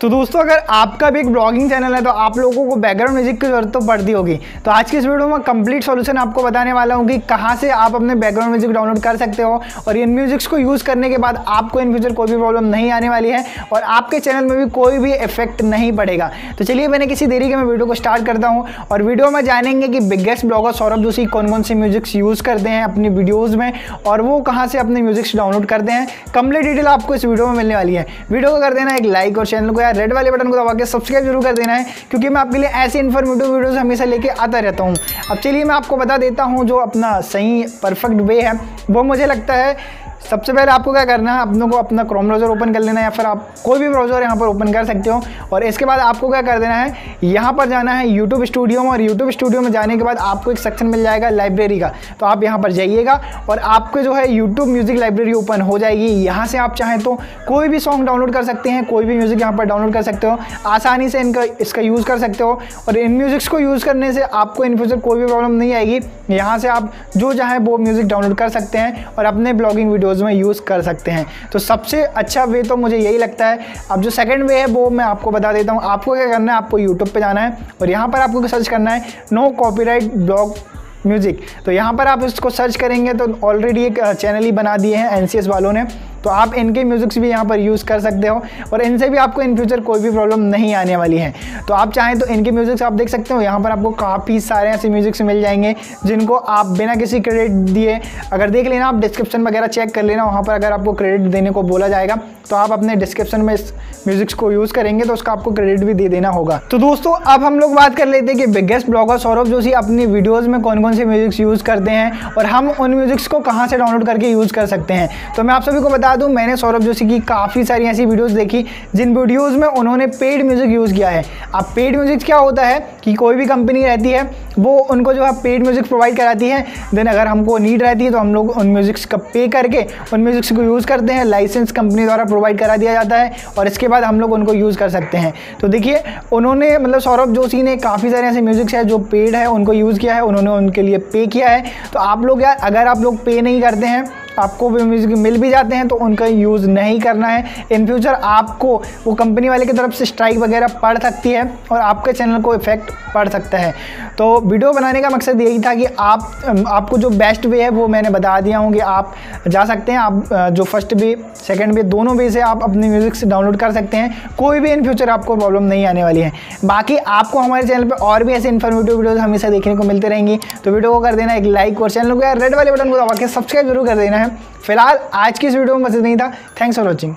तो दोस्तों, अगर आपका भी एक ब्लॉगिंग चैनल है तो आप लोगों को बैकग्राउंड म्यूज़िक की ज़रूरत तो पड़ती होगी। तो आज की इस वीडियो में कंप्लीट सॉल्यूशन आपको बताने वाला हूँ कि कहाँ से आप अपने बैकग्राउंड म्यूज़िक डाउनलोड कर सकते हो और इन म्यूजिक्स को यूज़ करने के बाद आपको इन फ्यूचर कोई भी प्रॉब्लम नहीं आने वाली है और आपके चैनल में भी कोई भी इफ़ेक्ट नहीं पड़ेगा। तो चलिए मैंने किसी देरी के मैं वीडियो को स्टार्ट करता हूँ और वीडियो में जानेंगे कि बिगेस्ट ब्लॉगर सौरभ जोशी कौन कौन से म्यूजिक्स यूज़ करते हैं अपनी वीडियोज़ में और वो कहाँ से अपने म्यूजिक्स डाउनलोड करते हैं। कंप्लीट डिटेल आपको इस वीडियो में मिलने वाली है। वीडियो को कर देना एक लाइक और चैनल को यार रेड वाले बटन को दबा के सब्सक्राइब ज़रूर कर देना है, क्योंकि मैं आपके लिए ऐसे इन्फॉर्मेटिव वीडियोस हमेशा लेके आता रहता हूँ। अब चलिए मैं आपको बता देता हूँ जो अपना सही परफेक्ट वे है। वो मुझे लगता है सबसे पहले आपको क्या करना है, अपनों को अपना क्रोम ब्राउज़र ओपन कर लेना है या फिर आप कोई भी ब्राउज़र यहाँ पर ओपन कर सकते हो। और इसके बाद आपको क्या कर देना है, यहाँ पर जाना है यूट्यूब स्टूडियो में और यूट्यूब स्टूडियो में जाने के बाद आपको एक सेक्शन मिल जाएगा लाइब्रेरी का। तो आप यहाँ पर जाइएगा और आपके जो है यूट्यूब म्यूज़िक लाइब्रेरी ओपन हो जाएगी। यहाँ से आप चाहें तो कोई भी सॉन्ग डाउनलोड कर सकते हैं, कोई भी म्यूज़िक यहाँ पर डाउनलोड कर सकते हो। आसानी से इनका, इसका यूज़ कर सकते हो। और इन म्यूज़िक्स को यूज़ करने से आपको इन फ्यूचर कोई भी प्रॉब्लम नहीं आएगी। यहाँ से आप जो चाहें वो म्यूज़िक डाउनलोड कर सकते हैं और अपने ब्लॉगिंग वीडियोज़ में यूज़ कर सकते हैं। तो सबसे अच्छा वे तो मुझे यही लगता है। अब जो सेकेंड वे है, वो मैं आपको बता देता हूँ। आपको क्या करना है? आपको यूट्यूब पर जाना है और यहाँ पर आपको सर्च करना है नो कॉपीराइट ब्लॉग म्यूज़िक तो यहाँ पर आप इसको सर्च करेंगे तो ऑलरेडी एक चैनल ही बना दिए हैं एन वालों ने। तो आप इनके म्यूज़िक्स भी यहाँ पर यूज़ कर सकते हो और इनसे भी आपको इन फ्यूचर कोई भी प्रॉब्लम नहीं आने वाली है। तो आप चाहें तो इनके म्यूज़िक्स आप देख सकते हो। यहाँ पर आपको काफ़ी सारे ऐसे म्यूज़िक्स मिल जाएँगे जिनको आप बिना किसी क्रेडिट दिए, अगर देख लेना आप डिस्क्रिप्शन वगैरह चेक कर लेना, वहाँ पर अगर आपको क्रेडिट देने को बोला जाएगा तो आप अपने डिस्क्रिप्शन में इस म्यूज़िक्स को यूज़ करेंगे तो उसका आपको क्रेडिट भी दे देना होगा। तो दोस्तों, अब हम लोग बात कर लेते हैं कि बिगेस्ट ब्लॉगर सौरभ जोशी अपनी वीडियोज़ में कौन कौन से म्यूज़िक्स यूज़ करते हैं और हम उन म्यूज़िक्स को कहाँ से डाउनलोड करके यूज़ कर सकते हैं। तो मैं आप सभी को बता दूँ, मैंने सौरभ जोशी की काफ़ी सारी ऐसी वीडियोस देखी, जिन वीडियोस में उन्होंने पेड म्यूज़िक यूज़ किया है। अब पेड म्यूज़िक क्या होता है कि कोई भी कंपनी रहती है, वो उनको जो है पेड म्यूज़िक प्रोवाइड कराती है। देन अगर हमको नीड रहती है तो हम लोग उन म्यूज़िक्स का पे करके उन म्यूज़िक्स को यूज़ करते हैं। लाइसेंस कंपनी द्वारा प्रोवाइड करा दिया जाता है और इसके बाद हम लोग उनको यूज़ कर सकते हैं। तो देखिए, उन्होंने मतलब सौरभ जोशी ने काफ़ी सारे ऐसे म्यूज़िक्स है जो पेड है, उनको यूज़ किया है, उन्होंने उनके लिए पे किया है। तो आप लोग यार, अगर आप लोग पे नहीं करते हैं आपको भी म्यूज़िक मिल भी जाते हैं तो उनका यूज़ नहीं करना है। इन फ्यूचर आपको वो कंपनी वाले की तरफ़ से स्ट्राइक वगैरह पड़ सकती है और आपके चैनल को इफ़ेक्ट पड़ सकता है। तो वीडियो बनाने का मकसद यही था कि आप, आपको जो बेस्ट वे है वो मैंने बता दिया हूँ कि आप जा सकते हैं। आप, जो फ़र्स्ट वे सेकेंड वे दोनों वे से आप अपने म्यूज़िक डाउनलोड कर सकते हैं। कोई भी इन फ्यूचर आपको प्रॉब्लम नहीं आने वाली है। बाकी आपको हमारे चैनल पर और भी ऐसे इन्फॉर्मेटिव वीडियोज़ हमेशा देखने को मिलते रहेंगी। तो वीडियो को कर देना एक लाइक और चैनल को रेड वाले बटन को दबा के सब्सक्राइब ज़रूर कर देना है। फ़िलहाल आज की इस वीडियो में बस नहीं था। Thanks for watching